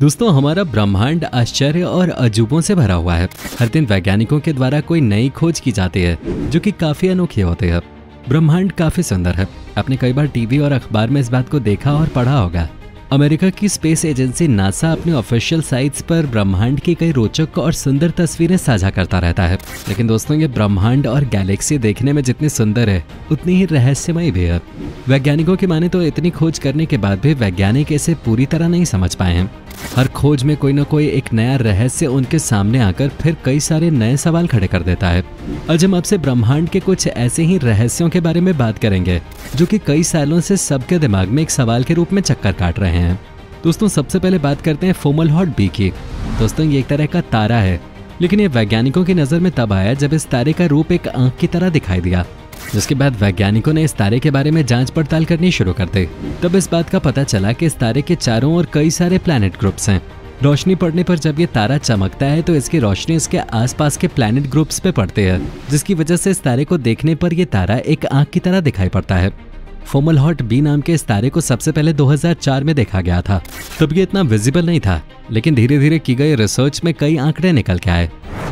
दोस्तों, हमारा ब्रह्मांड आश्चर्य और अजूबों से भरा हुआ है। हर दिन वैज्ञानिकों के द्वारा कोई नई खोज की जाती है, जो कि काफ़ी अनोखी होती है। ब्रह्मांड काफ़ी सुंदर है। आपने कई बार टीवी और अखबार में इस बात को देखा और पढ़ा होगा। अमेरिका की स्पेस एजेंसी नासा अपने ऑफिशियल साइट्स पर ब्रह्मांड की कई रोचक और सुंदर तस्वीरें साझा करता रहता है। लेकिन दोस्तों, ये ब्रह्मांड और गैलेक्सी देखने में जितनी सुंदर है, उतनी ही रहस्यमय भी है। वैज्ञानिकों की माने तो इतनी खोज करने के बाद भी वैज्ञानिक इसे पूरी तरह नहीं समझ पाए हैं। हर खोज में कोई ना कोई एक नया रहस्य उनके सामने आकर फिर कई सारे नए सवाल खड़े कर देता है। आज हम आपसे ब्रह्मांड के कुछ ऐसे ही रहस्यों के बारे में बात करेंगे, जो कि कई सालों से सबके दिमाग में एक सवाल के रूप में चक्कर काट रहे हैं। दोस्तों, सबसे पहले बात करते हैं फोमल हॉट बी की। दोस्तों, ये एक तरह का तारा है, लेकिन ये वैज्ञानिकों की नज़र में तब आया जब इस तारे का रूप एक आँख की तरह दिखाई दिया। जिसके बाद वैज्ञानिकों ने इस तारे के बारे में जाँच पड़ताल करनी शुरू कर दी। तब इस बात का पता चला कि इस तारे के चारों और कई सारे प्लैनेट ग्रुप्स हैं। रोशनी पड़ने पर जब ये तारा चमकता है तो इसकी रोशनी इसके आसपास के प्लैनेट ग्रुप्स पे पड़ते हैं, जिसकी वजह से इस तारे को देखने पर यह तारा एक आँख की तरह दिखाई पड़ता है। फोमल हॉट बी नाम के इस तारे को सबसे पहले 2004 में देखा गया था। तब ये इतना विजिबल नहीं था, लेकिन धीरे धीरे की गई रिसर्च में कई आंकड़े निकल के आए।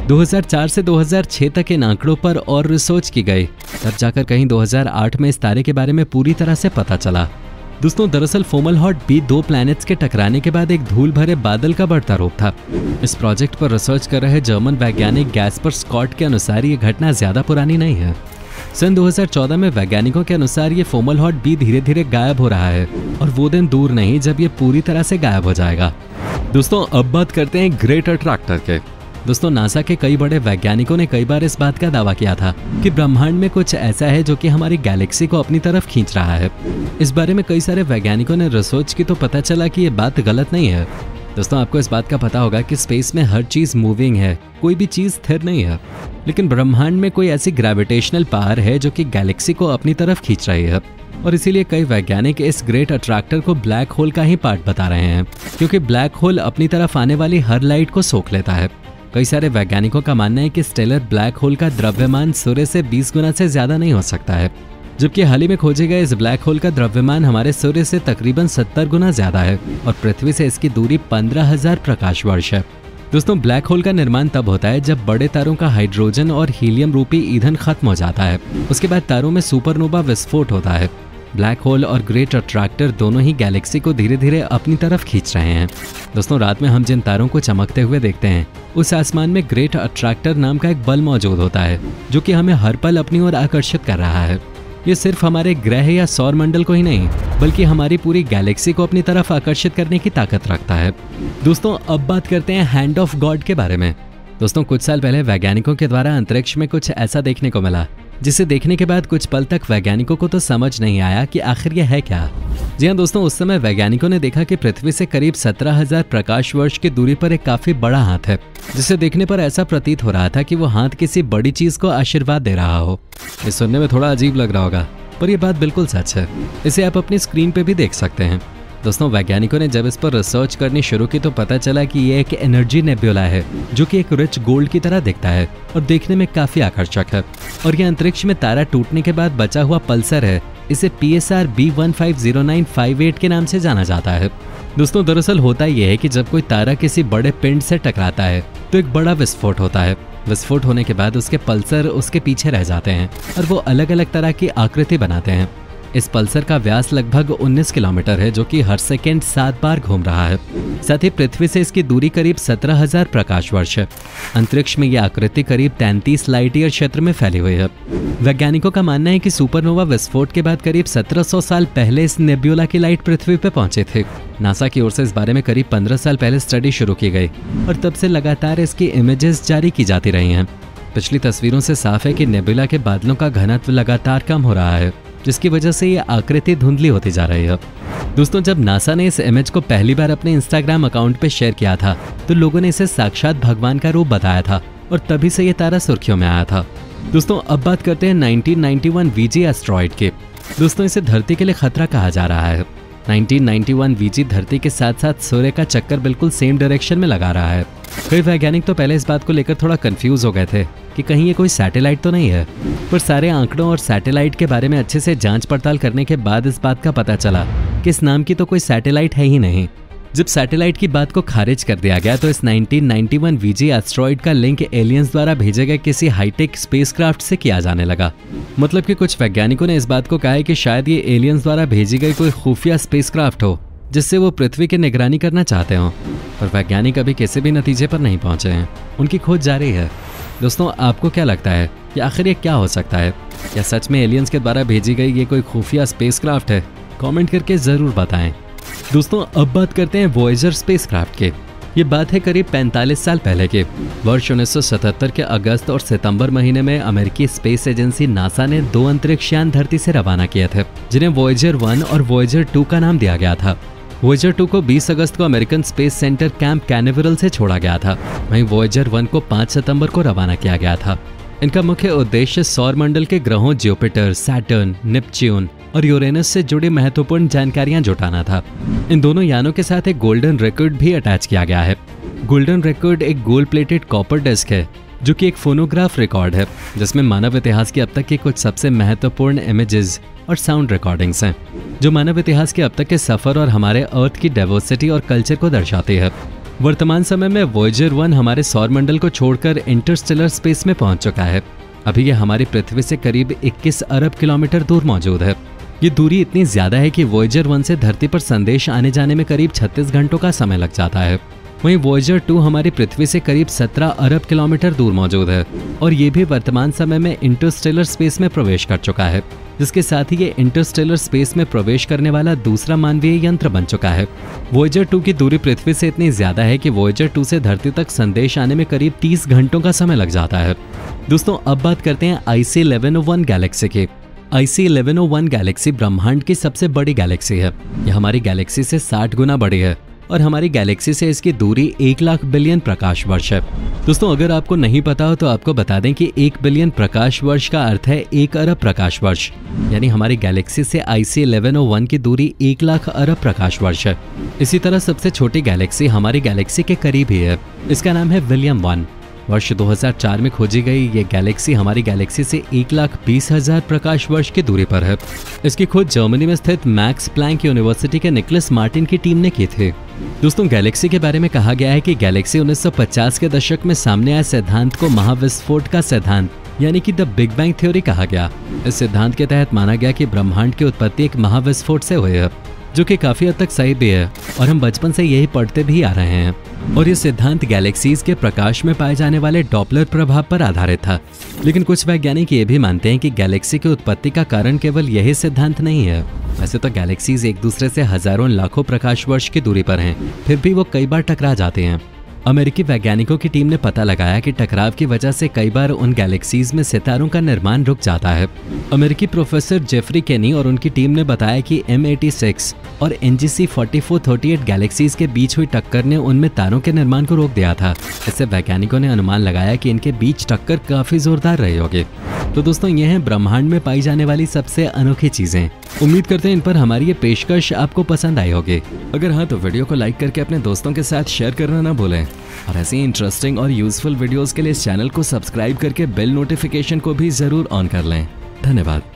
2004 से 2006 तक इन आंकड़ों पर और रिसर्च की गई। तब जाकर कहीं 2008 में इस तारे के बारे में पूरी तरह से पता चला। दोस्तों, दरअसल फोमल हॉट बी दो प्लैनेट्स के टकराने के बाद एक धूल भरे बादल का बढ़ता रूप था। इस प्रोजेक्ट पर रिसर्च कर रहे जर्मन वैज्ञानिक गैस्पर स्कॉट के अनुसार ये घटना ज़्यादा पुरानी नहीं है। सन 2014 में वैज्ञानिकों के अनुसार ये फोमल हॉट बी धीरे धीरे गायब हो रहा है और वो दिन दूर नहीं, जब ये पूरी तरह से गायब हो जाएगा। दोस्तों, अब बात करते हैं ग्रेट अट्रैक्टर के। दोस्तों, नासा के कई बड़े वैज्ञानिकों ने कई बार इस बात का दावा किया था कि ब्रह्मांड में कुछ ऐसा है जो कि हमारी गैलेक्सी को अपनी तरफ़ खींच रहा है। इस बारे में कई सारे वैज्ञानिकों ने रिसर्च की तो पता चला कि ये बात गलत नहीं है। दोस्तों, आपको इस बात का पता होगा कि स्पेस में हर चीज़ मूविंग है, कोई भी चीज़ स्थिर नहीं है। लेकिन ब्रह्मांड में कोई ऐसी ग्रेविटेशनल पावर है जो कि गैलेक्सी को अपनी तरफ़ खींच रही है। और इसीलिए कई वैज्ञानिक इस ग्रेट अट्रैक्टर को ब्लैक होल का ही पार्ट बता रहे हैं क्योंकि ब्लैक होल अपनी तरफ़ आने वाली हर लाइट को सोख लेता है। कई सारे वैज्ञानिकों का मानना है कि स्टेलर ब्लैक होल का द्रव्यमान सूर्य से 20 गुना से ज़्यादा नहीं हो सकता है जबकि हाल ही में खोजे गए इस ब्लैक होल का द्रव्यमान हमारे सूर्य से तकरीबन 70 गुना ज़्यादा है और पृथ्वी से इसकी दूरी 15,000 प्रकाश वर्ष है। दोस्तों ब्लैक होल का निर्माण तब होता है जब बड़े तारों का हाइड्रोजन और हीलियम रूपी ईंधन खत्म हो जाता है। उसके बाद तारों में सुपरनोवा विस्फोट होता है। ब्लैक होल और ग्रेट अट्रैक्टर दोनों ही गैलेक्सी को धीरे धीरे अपनी तरफ़ खींच रहे हैं। दोस्तों, रात में हम जिन तारों को चमकते हुए देखते हैं, उस आसमान में ग्रेट अट्रैक्टर नाम का एक बल मौजूद होता है, जो कि हमें हर पल अपनी ओर आकर्षित कर रहा है। ये सिर्फ़ हमारे ग्रह या सौर मंडल को ही नहीं, बल्कि हमारी पूरी गैलेक्सी को अपनी तरफ़ आकर्षित करने की ताकत रखता है। दोस्तों, अब बात करते हैं हैंड ऑफ़ गॉड के बारे में। दोस्तों, कुछ साल पहले वैज्ञानिकों के द्वारा अंतरिक्ष में कुछ ऐसा देखने को मिला। जिसे देखने के बाद कुछ पल तक वैज्ञानिकों को तो समझ नहीं आया कि आखिर यह है क्या। जी हाँ दोस्तों, उस समय वैज्ञानिकों ने देखा कि पृथ्वी से करीब सत्रह हज़ार प्रकाश वर्ष की दूरी पर एक काफ़ी बड़ा हाथ है, जिसे देखने पर ऐसा प्रतीत हो रहा था कि वो हाथ किसी बड़ी चीज़ को आशीर्वाद दे रहा हो। ये सुनने में थोड़ा अजीब लग रहा होगा, पर यह बात बिल्कुल सच है। इसे आप अपनी स्क्रीन पे भी देख सकते हैं। दोस्तों, वैज्ञानिकों ने जब इस पर रिसर्च करनी शुरू की तो पता चला कि ये एक एनर्जी नेब्यूला है, जो कि एक रिच गोल्ड की तरह दिखता है और देखने में काफ़ी आकर्षक है। और ये अंतरिक्ष में तारा टूटने के बाद बचा हुआ पल्सर है, इसे P S R B one five zero nine five eight के नाम से जाना जाता है। दोस्तों, दरअसल होता यह है कि जब कोई तारा किसी बड़े पिंड से टकराता है तो एक बड़ा विस्फोट होता है। विस्फोट होने के बाद उसके पल्सर उसके पीछे रह जाते हैं और वो अलग अलग तरह की आकृति बनाते हैं। इस पल्सर का व्यास लगभग 19 किलोमीटर है जो कि हर सेकेंड सात बार घूम रहा है। साथ ही पृथ्वी से इसकी दूरी करीब 17,000 प्रकाश वर्ष है। अंतरिक्ष में यह आकृति करीब 33 लाइट ईयर क्षेत्र में फैली हुई है। वैज्ञानिकों का मानना है कि सुपरनोवा विस्फोट के बाद करीब 1700 साल पहले इस नेब्यूला की लाइट पृथ्वी पर पहुँचे थे। नासा की ओर से इस बारे में करीब 15 साल पहले स्टडी शुरू की गई और तब से लगातार इसकी इमेजेस जारी की जाती रही हैं। पिछली तस्वीरों से साफ़ है कि नेबुला के बादलों का घनत्व लगातार कम हो रहा है। जिसकी वजह से ये आकृति धुंधली होती जा रही है। दोस्तों, जब नासा ने इस इमेज को पहली बार अपने इंस्टाग्राम अकाउंट पे शेयर किया था तो लोगों ने इसे साक्षात भगवान का रूप बताया था और तभी से ये तारा सुर्खियों में आया था। दोस्तों, अब बात करते हैं 1991 वीजी एस्ट्रॉइड के। दोस्तों, इसे धरती के लिए खतरा कहा जा रहा है। 1991 वीजी धरती के साथ साथ सूर्य का चक्कर बिल्कुल सेम डायरेक्शन में लगा रहा है। फिर वैज्ञानिक तो पहले इस बात को लेकर थोड़ा कंफ्यूज हो गए थे कि कहीं ये कोई सैटेलाइट तो नहीं है। पर सारे आंकड़ों और सैटेलाइट के बारे में अच्छे से जाँच पड़ताल करने के बाद इस बात का पता चला कि इस नाम की तो कोई सैटेलाइट है ही नहीं। जब सैटेलाइट की बात को खारिज कर दिया गया तो इस 1991 वीजे एस्ट्रॉइड का लिंक एलियंस द्वारा भेजे गए किसी हाईटेक स्पेसक्राफ्ट से किया जाने लगा। मतलब कि कुछ वैज्ञानिकों ने इस बात को कहा है कि शायद ये एलियंस द्वारा भेजी गई कोई खुफिया स्पेसक्राफ्ट हो, जिससे वो पृथ्वी की निगरानी करना चाहते हो। पर वैज्ञानिक अभी किसी भी नतीजे पर नहीं पहुँचे हैं। उनकी खोज जारी है। दोस्तों, आपको क्या लगता है कि आखिर ये क्या हो सकता है? क्या सच में एलियंस के द्वारा भेजी गई ये कोई खुफिया स्पेसक्राफ्ट है? कमेंट करके ज़रूर बताएँ। दोस्तों, अब बात करते हैं वॉयजर स्पेसक्राफ्ट के। ये बात है करीब 45 साल पहले के। वर्ष 1977 के अगस्त और सितंबर महीने में अमेरिकी स्पेस एजेंसी नासा ने दो अंतरिक्ष यान धरती से रवाना किए थे, जिन्हें वॉयजर वन और वॉयजर टू का नाम दिया गया था। वॉयजर टू को 20 अगस्त को American space center camp Canaveral से छोड़ा गया था। वहीं वॉयजर वन को 5 सितंबर को रवाना किया गया था। इनका मुख्य उद्देश्य सौर मंडल के ग्रहों ज्यूपिटर सैटर्न निपच्यून और यूरेनस से जुड़ी महत्वपूर्ण जानकारियाँ जुटाना था। इन दोनों यानों के साथ एक गोल्डन रिकॉर्ड भी अटैच किया गया है। गोल्डन रिकॉर्ड एक गोल्ड प्लेटेड कॉपर डिस्क है, जो कि एक फोनोग्राफ रिकॉर्ड है, जिसमें मानव इतिहास की अब तक की कुछ सबसे महत्वपूर्ण इमेजेस और साउंड रिकॉर्डिंग्स हैं, जो मानव इतिहास के अब तक के सफ़र और हमारे अर्थ की डाइवर्सिटी और कल्चर को दर्शाती है। वर्तमान समय में वॉयजर वन हमारे सौर मंडल को छोड़कर इंटरस्टेलर स्पेस में पहुँच चुका है। अभी यह हमारी पृथ्वी से करीब 21 अरब किलोमीटर दूर मौजूद है। ये दूरी इतनी ज़्यादा है कि वॉयजर वन से धरती पर संदेश आने जाने में करीब 36 घंटों का समय लग जाता है। वहीं वॉयजर टू हमारी पृथ्वी से करीब 17 अरब किलोमीटर दूर मौजूद है और ये भी वर्तमान समय में इंटरस्टेलर स्पेस में प्रवेश कर चुका है, जिसके साथ ही ये इंटरस्टेलर स्पेस में प्रवेश करने वाला दूसरा मानवीय यंत्र बन चुका है। वॉयजर टू की दूरी पृथ्वी से इतनी ज़्यादा है कि वॉयजर टू से धरती तक संदेश आने में करीब 30 घंटों का समय लग जाता है। दोस्तों, अब बात करते हैं आईसी इलेवन गैलेक्सी की। आईसी इलेवन गैलेक्सी ब्रह्मांड की सबसे बड़ी गैलेक्सी है। यह हमारी गैलेक्सी से 60 गुना बड़ी है और हमारी गैलेक्सी से इसकी दूरी एक लाख बिलियन प्रकाश वर्ष है। दोस्तों, अगर आपको नहीं पता हो तो आपको बता दें कि एक बिलियन प्रकाश वर्ष का अर्थ है एक अरब प्रकाश वर्ष। यानी हमारी गैलेक्सी से ओ वन की दूरी एक लाख अरब प्रकाश वर्ष है। इसी तरह सबसे छोटी गैलेक्सी हमारी गैलेक्सी के करीब ही है। इसका नाम है विलियम वन वर्ष 2004 में खोजी गई ये गैलेक्सी हमारी गैलेक्सी से एक लाख बीस हज़ार प्रकाश वर्ष की दूरी पर है। इसकी खोज जर्मनी में स्थित मैक्स प्लैंक यूनिवर्सिटी के निकलस मार्टिन की टीम ने की थी। दोस्तों, गैलेक्सी के बारे में कहा गया है कि गैलेक्सी 1950 के दशक में सामने आए सिद्धांत को महाविस्फोट का सिद्धांत, यानी कि द बिग बैंग थ्योरी कहा गया। इस सिद्धांत के तहत माना गया कि ब्रह्मांड की उत्पत्ति एक महाविस्फोट से हुई है। जो कि काफ़ी हद तक सही भी है, और हम बचपन से यही पढ़ते भी आ रहे हैं। और ये सिद्धांत गैलेक्सीज के प्रकाश में पाए जाने वाले डॉपलर प्रभाव पर आधारित था। लेकिन कुछ वैज्ञानिक ये भी मानते हैं कि गैलेक्सी की उत्पत्ति का कारण केवल यही सिद्धांत नहीं है। वैसे तो गैलेक्सीज एक दूसरे से हज़ारों लाखों प्रकाश वर्ष की दूरी पर हैं, फिर भी वो कई बार टकरा जाते हैं। अमेरिकी वैज्ञानिकों की टीम ने पता लगाया कि टकराव की वजह से कई बार उन गैलेक्सीज में सितारों का निर्माण रुक जाता है। अमेरिकी प्रोफेसर जेफरी केनी और उनकी टीम ने बताया कि एम और एन जी सी गैलेक्सीज के बीच हुई टक्कर ने उनमें तारों के निर्माण को रोक दिया था। इससे वैज्ञानिकों ने अनुमान लगाया कि इनके बीच टक्कर काफ़ी जोरदार रही होगी। तो दोस्तों, ये है ब्रह्मांड में पाई जाने वाली सबसे अनोखी चीज़ें। उम्मीद करते हैं इन पर हमारी ये पेशकश आपको पसंद आई होगी। अगर हाँ तो वीडियो को लाइक करके अपने दोस्तों के साथ शेयर करना ना भूलें। और ऐसी इंटरेस्टिंग और यूजफुल वीडियोस के लिए इस चैनल को सब्सक्राइब करके बेल नोटिफिकेशन को भी ज़रूर ऑन कर लें। धन्यवाद।